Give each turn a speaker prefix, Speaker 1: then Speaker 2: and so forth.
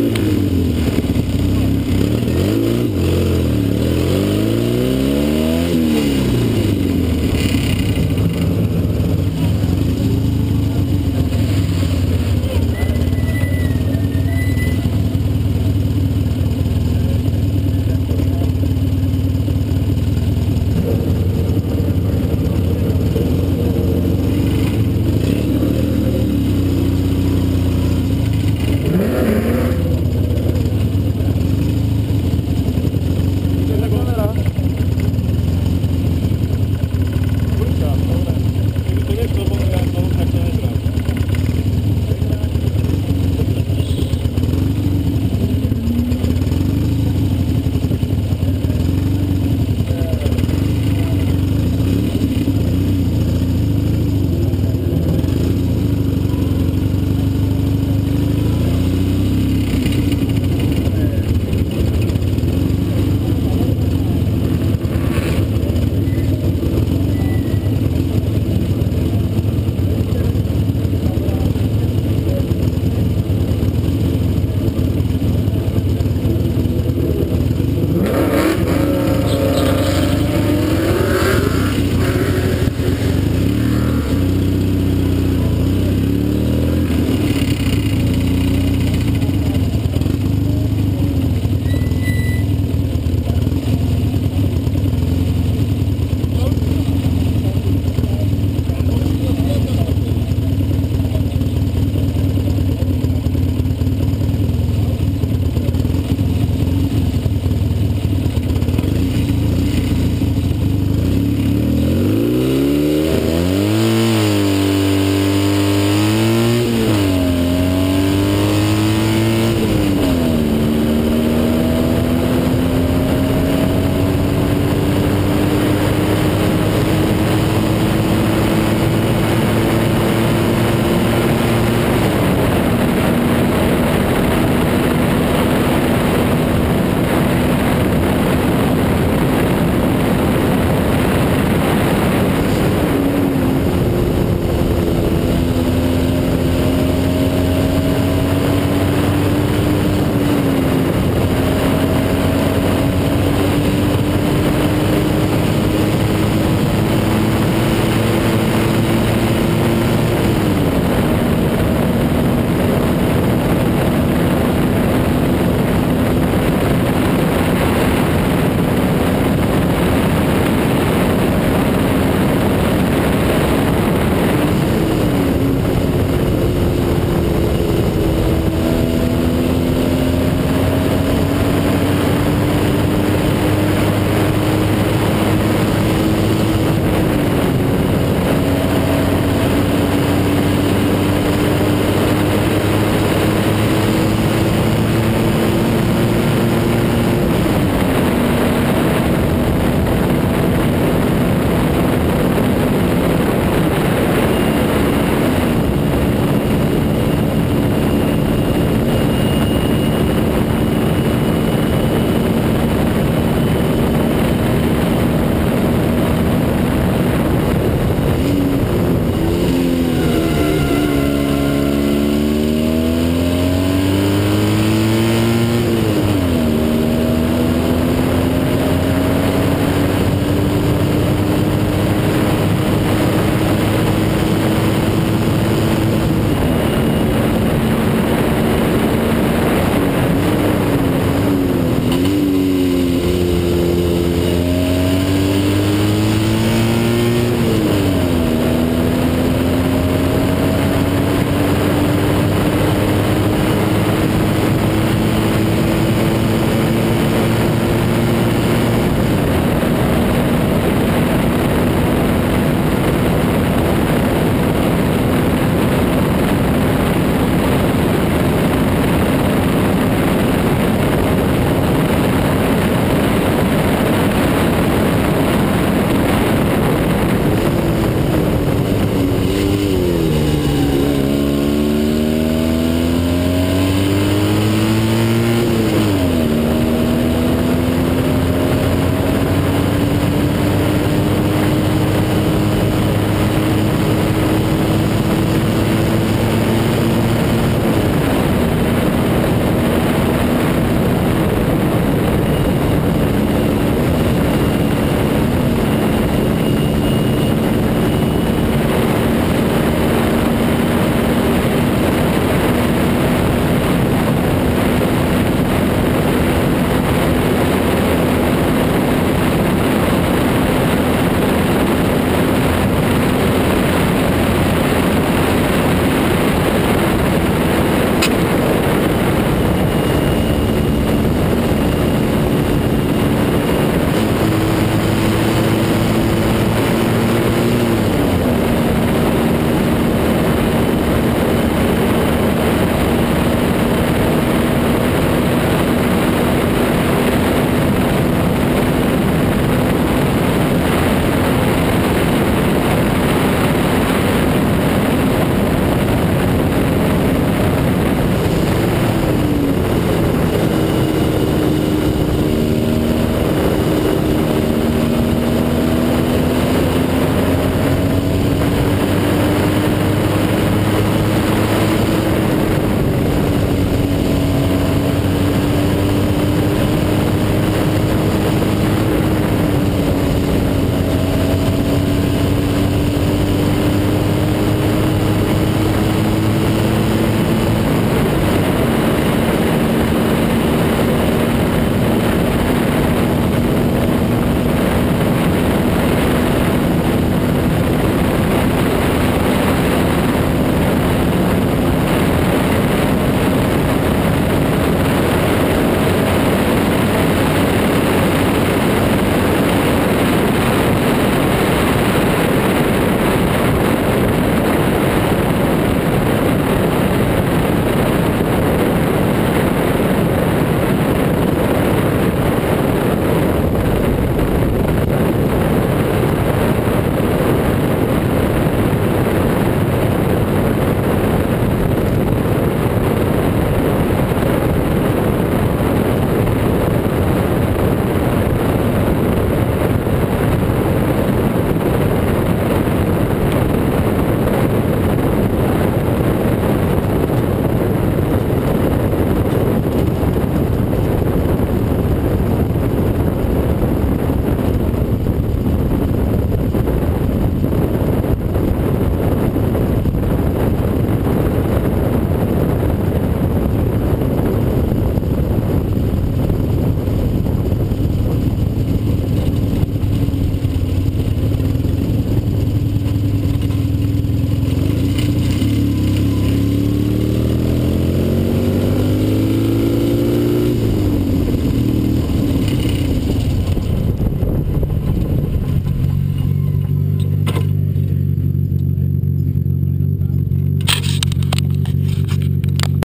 Speaker 1: you